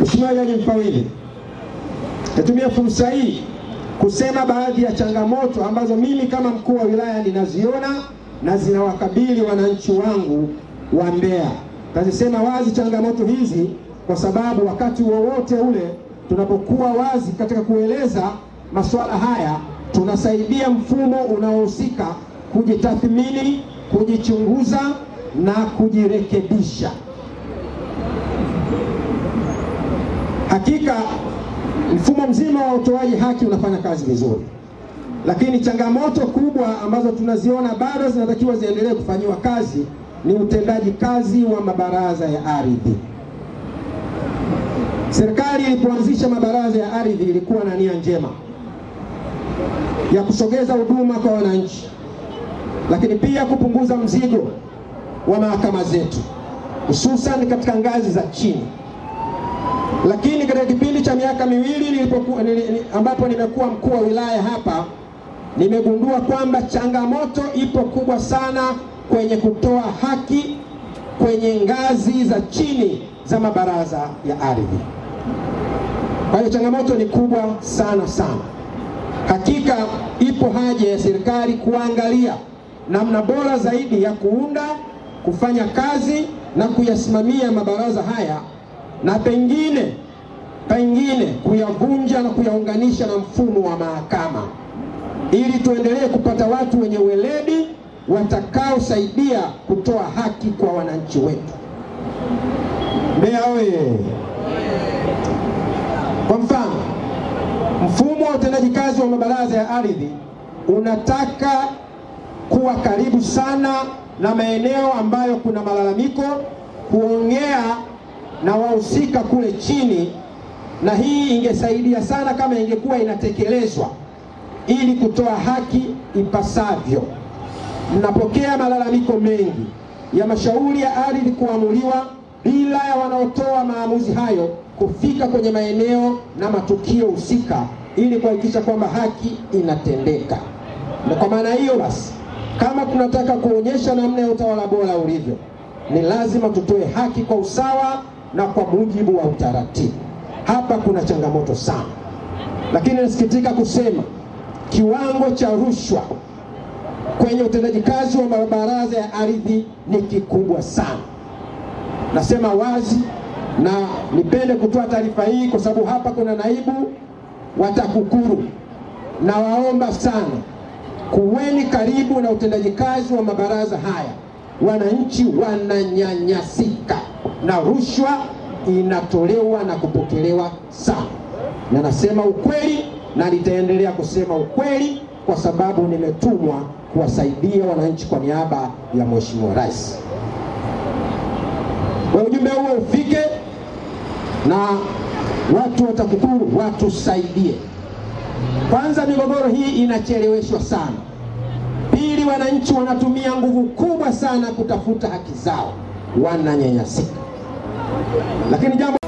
Mheshimiwa Jaji Mfawidhi, natumia fursa hii kusema baadhi ya changamoto ambazo mimi kama mkuu wa wilaya ninaziona na zinawakabili wananchi wangu wa Mbeya. Tazisema wazi changamoto hizi kwa sababu wakati wowote ule tunapokuwa wazi katika kueleza masuala haya, tunasaidia mfumo unaohusika kujitathmini, kujichunguza na kujirekebisha. Hakika mfumo mzima wa utoaji haki unafanya kazi vizuri, lakini changamoto kubwa ambazo tunaziona bado zinatakiwa ziendelee kufanyiwa kazi ni utendaji kazi wa mabaraza ya ardhi. Serikali ilipoanzisha mabaraza ya ardhi ilikuwa na nia njema ya kusogeza huduma kwa wananchi, lakini pia kupunguza mzigo wa mahakama zetu hususan katika ngazi za chini. Lakini katika kipindi cha miaka miwili nilipokuwa ambapo nimekuwa mkuu wa wilaya hapa, nimegundua kwamba changamoto ipo kubwa sana kwenye kutoa haki kwenye ngazi za chini za mabaraza ya ardhi. Kwa hiyo changamoto ni kubwa sana sana. Hakika ipo haja ya serikali kuangalia namna bora zaidi ya kuunda, kufanya kazi na kuyasimamia mabaraza haya na pengine pengine kuyavunja na kuyaunganisha na mfumo wa mahakama ili tuendelee kupata watu wenye weledi watakaosaidia kutoa haki kwa wananchi wetu. Mbeya oye! Kwa mfano, mfumo wa utendaji kazi wa mabaraza ya ardhi unataka kuwa karibu sana na maeneo ambayo kuna malalamiko, kuongea na wahusika kule chini, na hii ingesaidia sana kama ingekuwa inatekelezwa ili kutoa haki ipasavyo. Mnapokea malalamiko mengi ya mashauri ya ardhi kuamuliwa bila ya wanaotoa maamuzi hayo kufika kwenye maeneo na matukio husika ili kuhakikisha kwamba haki inatendeka. Na kwa maana hiyo basi, kama tunataka kuonyesha namna ya utawala bora ulivyo, ni lazima tutoe haki kwa usawa na kwa mujibu wa utaratibu. Hapa kuna changamoto sana, lakini nasikitika kusema kiwango cha rushwa kwenye utendaji kazi wa mabaraza ya ardhi ni kikubwa sana. Nasema wazi na nipende kutoa taarifa hii kwa sababu hapa kuna naibu wa TAKUKURU. Nawaomba sana kuweni karibu na utendaji kazi wa mabaraza haya. Wananchi wananyanyasika na rushwa inatolewa na kupokelewa sana, na nasema ukweli na nitaendelea kusema ukweli kwa sababu nimetumwa kuwasaidia wananchi kwa niaba ya Mheshimiwa Rais. Kwa ujumbe huo ufike na watu wa TAKUKURU watusaidie. Kwanza, migogoro hii inacheleweshwa sana. Pili, wananchi wanatumia nguvu kubwa sana kutafuta haki zao, wananyanyasika. Lakini jambo